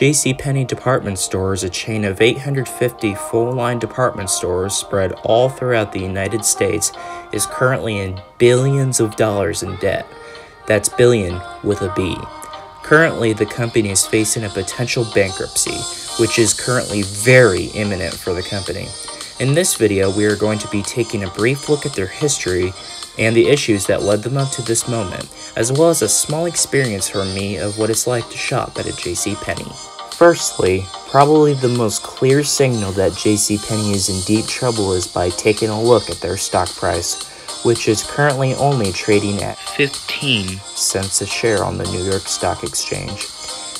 JCPenney Department Stores, a chain of 850 full line department stores spread all throughout the United States, is currently in billions of dollars in debt. That's billion with a B. Currently, the company is facing a potential bankruptcy, which is currently very imminent for the company. In this video, we are going to be taking a brief look at their history and the issues that led them up to this moment, as well as a small experience for me of what it's like to shop at a JCPenney. Firstly, probably the most clear signal that JCPenney is in deep trouble is by taking a look at their stock price, which is currently only trading at 15 cents a share on the New York Stock Exchange.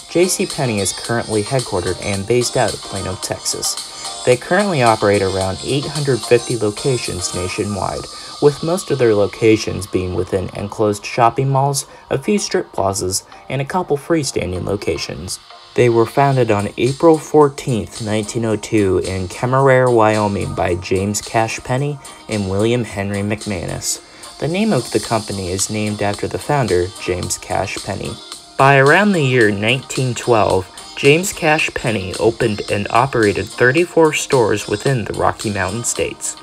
JCPenney is currently headquartered and based out of Plano, Texas. They currently operate around 850 locations nationwide, with most of their locations being within enclosed shopping malls, a few strip plazas, and a couple freestanding locations. They were founded on April 14, 1902 in Kemmerer, Wyoming by James Cash Penney and William Henry McManus. The name of the company is named after the founder, James Cash Penney. By around the year 1912, James Cash Penney opened and operated 34 stores within the Rocky Mountain states.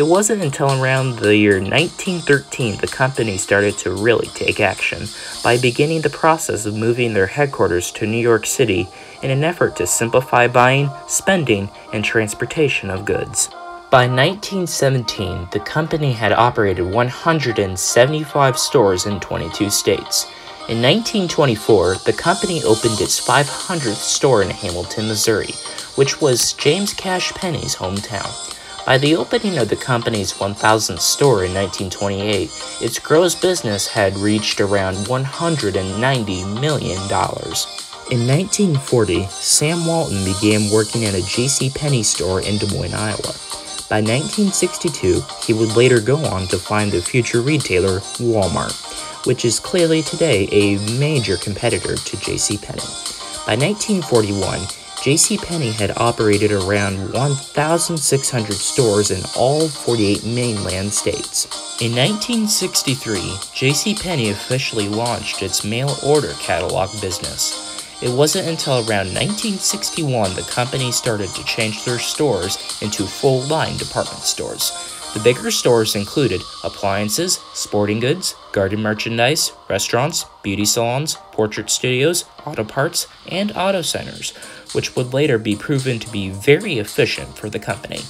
It wasn't until around the year 1913 the company started to really take action by beginning the process of moving their headquarters to New York City in an effort to simplify buying, spending, and transportation of goods. By 1917, the company had operated 175 stores in 22 states. In 1924, the company opened its 500th store in Hamilton, Missouri, which was James Cash Penney's hometown. By the opening of the company's 1000th store in 1928, its gross business had reached around $190 million. In 1940, Sam Walton began working at a J.C. Penney store in Des Moines, Iowa. By 1962, he would later go on to find the future retailer Walmart, which is clearly today a major competitor to J.C. Penney. By 1941, JCPenney had operated around 1,600 stores in all 48 mainland states. In 1963, JCPenney officially launched its mail order catalog business. It wasn't until around 1961 the company started to change their stores into full line department stores. The bigger stores included appliances, sporting goods, garden merchandise, restaurants, beauty salons, portrait studios, auto parts, and auto centers which would later be proven to be very efficient for the company.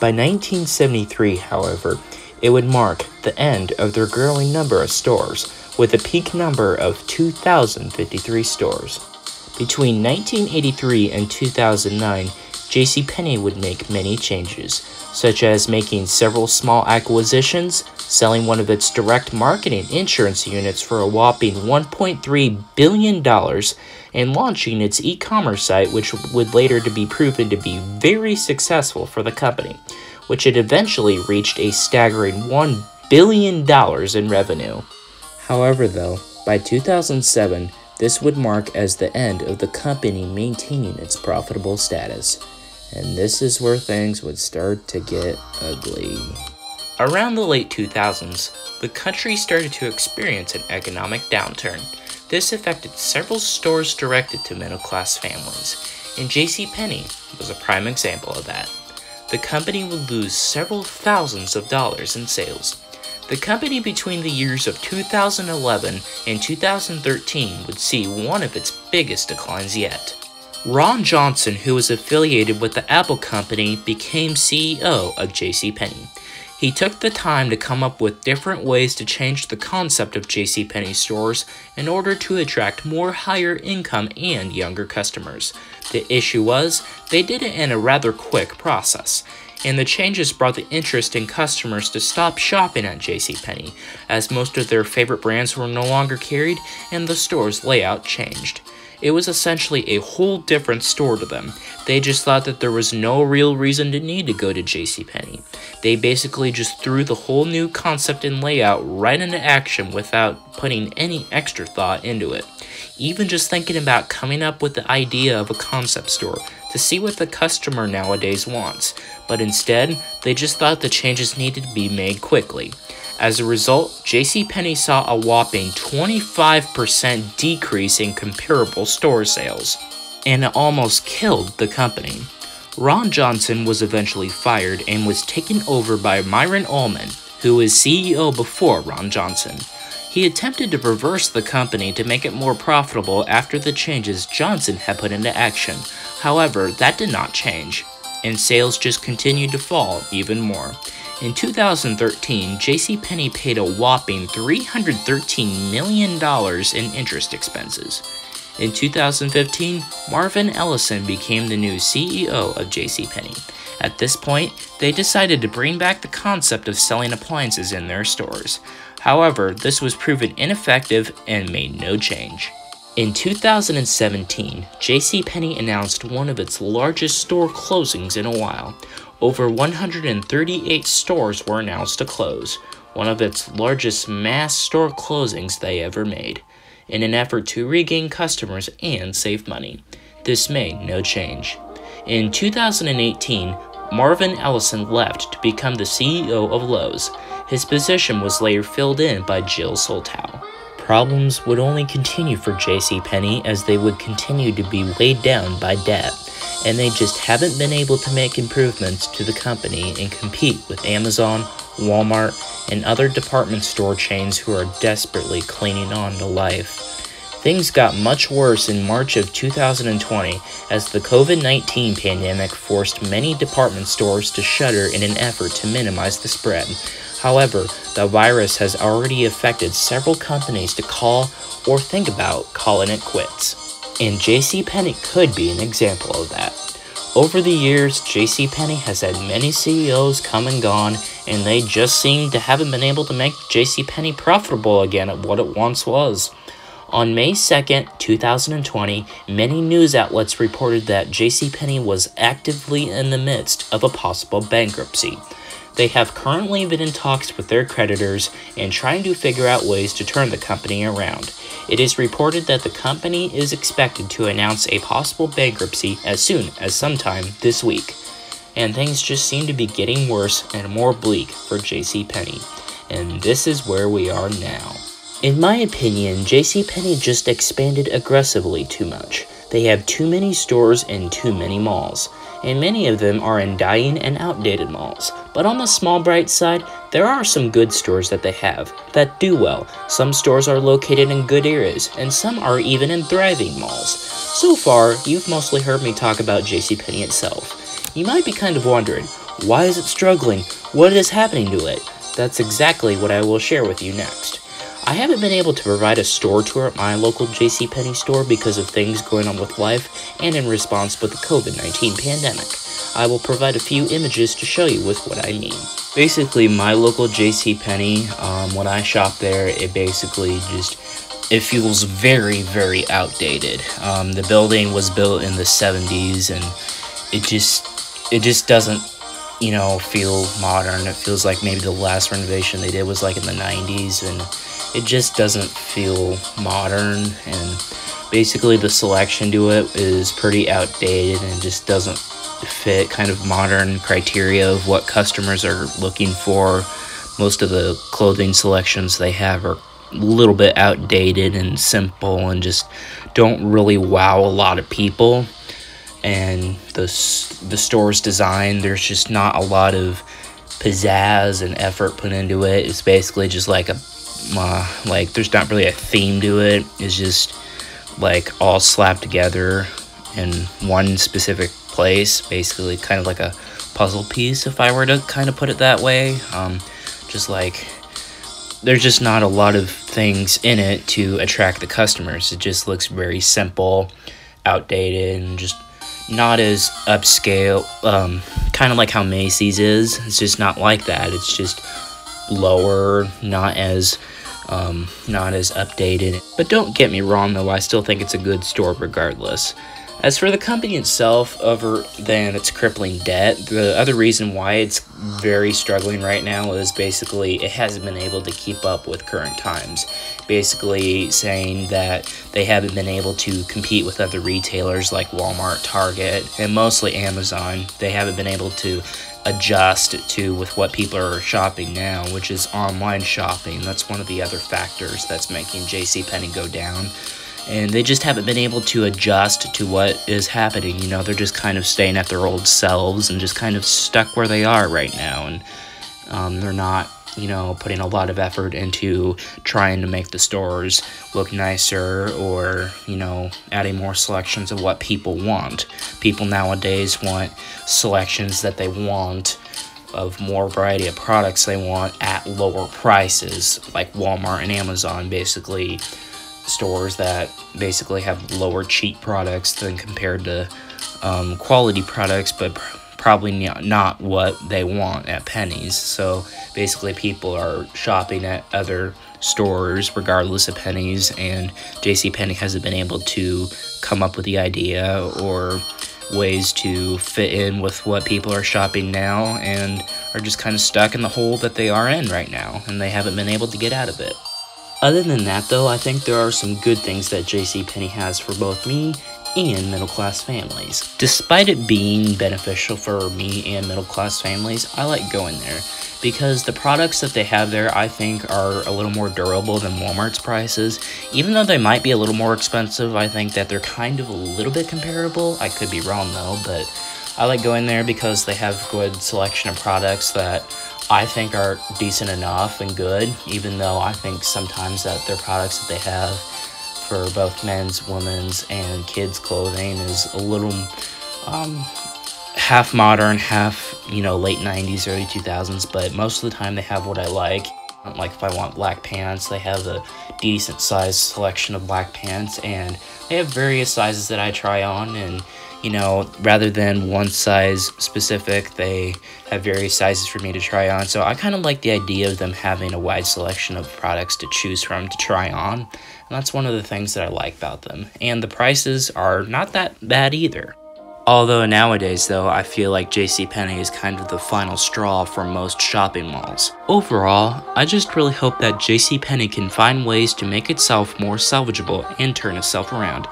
By 1973, however, it would mark the end of their growing number of stores, with a peak number of 2,053 stores. Between 1983 and 2009, JCPenney would make many changes, such as making several small acquisitions, selling one of its direct marketing insurance units for a whopping $1.3 billion, and launching its e-commerce site which would later to be proven to be very successful for the company, which had eventually reached a staggering $1 billion in revenue. However though, by 2007, this would mark as the end of the company maintaining its profitable status. And this is where things would start to get ugly. Around the late 2000s, the country started to experience an economic downturn. This affected several stores directed to middle class families, and JCPenney was a prime example of that. The company would lose several thousands of dollars in sales. The company between the years of 2011 and 2013 would see one of its biggest declines yet. Ron Johnson, who was affiliated with the Apple Company, became CEO of JCPenney. He took the time to come up with different ways to change the concept of JCPenney stores in order to attract more higher income and younger customers. The issue was, they did it in a rather quick process, and the changes brought the interest in customers to stop shopping at JCPenney, as most of their favorite brands were no longer carried and the store's layout changed. It was essentially a whole different store to them. They just thought that there was no real reason to need to go to JCPenney. They basically just threw the whole new concept and layout right into action without putting any extra thought into it. Even just thinking about coming up with the idea of a concept store to see what the customer nowadays wants, but instead, they just thought the changes needed to be made quickly. As a result, JCPenney saw a whopping 25% decrease in comparable store sales. and it almost killed the company. Ron Johnson was eventually fired and was taken over by Myron Ullman, who was CEO before Ron Johnson. He attempted to reverse the company to make it more profitable after the changes Johnson had put into action. However, that did not change, and sales just continued to fall even more. In 2013, JCPenney paid a whopping $313 million in interest expenses. In 2015, Marvin Ellison became the new CEO of JCPenney. At this point, they decided to bring back the concept of selling appliances in their stores. However, this was proven ineffective and made no change. In 2017, JCPenney announced one of its largest store closings in a while. Over 138 stores were announced to close, one of its largest mass store closings they ever made, in an effort to regain customers and save money. This made no change. In 2018, Marvin Ellison left to become the CEO of Lowe's. His position was later filled in by Jill Soltau. Problems would only continue for JCPenney as they would continue to be weighed down by debt and they just haven't been able to make improvements to the company and compete with Amazon, Walmart, and other department store chains who are desperately clinging on to life. Things got much worse in March of 2020 as the COVID 19 pandemic forced many department stores to shutter in an effort to minimize the spread. However, the virus has already affected several companies to call or think about calling it quits and JCPenney could be an example of that. Over the years, JCPenney has had many CEOs come and gone, and they just seem to haven't been able to make JCPenney profitable again at what it once was. On May 2nd, 2020, many news outlets reported that JCPenney was actively in the midst of a possible bankruptcy. They have currently been in talks with their creditors and trying to figure out ways to turn the company around. It is reported that the company is expected to announce a possible bankruptcy as soon as sometime this week. And things just seem to be getting worse and more bleak for JCPenney. And this is where we are now. In my opinion, JCPenney just expanded aggressively too much. They have too many stores and too many malls and many of them are in dying and outdated malls. But on the small bright side, there are some good stores that they have that do well. Some stores are located in good areas, and some are even in thriving malls. So far, you've mostly heard me talk about JCPenney itself. You might be kind of wondering, why is it struggling? What is happening to it? That's exactly what I will share with you next. I haven't been able to provide a store tour at my local JCPenney store because of things going on with life and in response with the COVID-19 pandemic. I will provide a few images to show you with what I mean. Basically, my local JCPenney, um, when I shop there, it basically just it feels very, very outdated. Um, the building was built in the 70s, and it just it just doesn't you know feel modern. It feels like maybe the last renovation they did was like in the 90s, and it just doesn't feel modern and basically the selection to it is pretty outdated and just doesn't fit kind of modern criteria of what customers are looking for. Most of the clothing selections they have are a little bit outdated and simple and just don't really wow a lot of people. And the the store's design there's just not a lot of pizzazz and effort put into it. It's basically just like a uh, like there's not really a theme to it. It's just like all slapped together in one specific place, basically kind of like a puzzle piece if I were to kind of put it that way. Um, just like there's just not a lot of things in it to attract the customers. It just looks very simple, outdated, and just not as upscale. Um, kind of like how Macy's is. It's just not like that. It's just lower, not as um, not as updated. But don't get me wrong though, I still think it's a good store regardless. As for the company itself, other than its crippling debt, the other reason why it's very struggling right now is basically it hasn't been able to keep up with current times. Basically, saying that they haven't been able to compete with other retailers like Walmart, Target, and mostly Amazon. They haven't been able to adjust to with what people are shopping now, which is online shopping. That's one of the other factors that's making JCPenney go down. and they just haven't been able to adjust to what is happening. You know, they're just kind of staying at their old selves and just kind of stuck where they are right now, and um, they're not, you know, putting a lot of effort into trying to make the stores look nicer or, you know, adding more selections of what people want. People nowadays want selections that they want of more variety of products they want at lower prices, like Walmart and Amazon, basically stores that basically have lower cheap products than compared to um, quality products, but probably not what they want at Penney's. So basically, people are shopping at other stores regardless of Penney's, and J.C. Penney hasn't been able to come up with the idea or ways to fit in with what people are shopping now and are just kind of stuck in the hole that they are in right now and they haven't been able to get out of it. Other than that though, I think there are some good things that JCPenney has for both me and middle class families. Despite it being beneficial for me and middle class families, I like going there because the products that they have there I think are a little more durable than Walmart's prices. Even though they might be a little more expensive, I think that they're kind of a little bit comparable. I could be wrong though, but I like going there because they have good selection of products that I think are decent enough and good, even though I think sometimes that their products that they have for both men's, women's, and kids' clothing is a little um, half modern, half, you know, late 90s, early 2000s, but most of the time they have what I like. Like if I want black pants, they have a decent size selection of black pants, and they have various sizes that I try on, and you know, rather than one size specific, they have various sizes for me to try on. So I kind of like the idea of them having a wide selection of products to choose from to try on. And that's one of the things that I like about them. And the prices are not that bad either. Although nowadays though, I feel like JCPenney is kind of the final straw for most shopping malls. Overall, I just really hope that JCPenney can find ways to make itself more salvageable and turn itself around.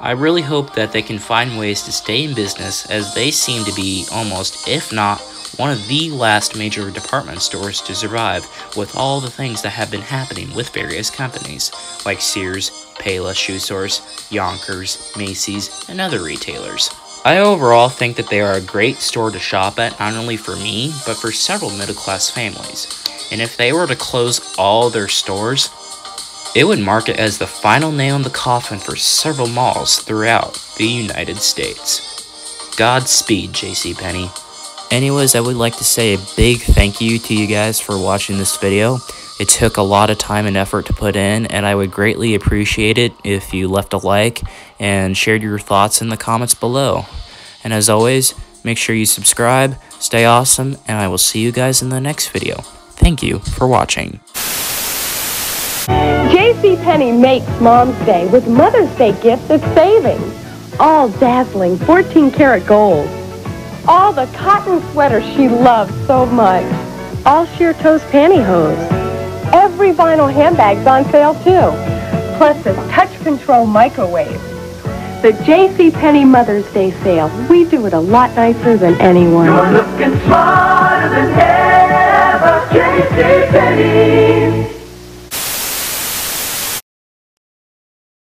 I really hope that they can find ways to stay in business as they seem to be almost, if not, one of the last major department stores to survive with all the things that have been happening with various companies, like Sears, Payless Shoe Source, Younkers, Macy's, and other retailers. I overall think that they are a great store to shop at not only for me, but for several middle class families. And if they were to close all their stores, it would mark it as the final nail in the coffin for several malls throughout the United States. Godspeed, JCPenney. Anyways, I would like to say a big thank you to you guys for watching this video. It took a lot of time and effort to put in, and I would greatly appreciate it if you left a like and shared your thoughts in the comments below. And as always, make sure you subscribe, stay awesome, and I will see you guys in the next video. Thank you for watching. J.C. Penney makes Mom's Day with Mother's Day gifts at savings. All dazzling 14 karat gold. All the cotton sweaters she loves so much. All sheer toes pantyhose. Every vinyl handbag's on sale too. Plus a touch control microwave. The J.C. Penney Mother's Day sale. We do it a lot nicer than anyone. You're looking smarter than ever, J.C. Penney.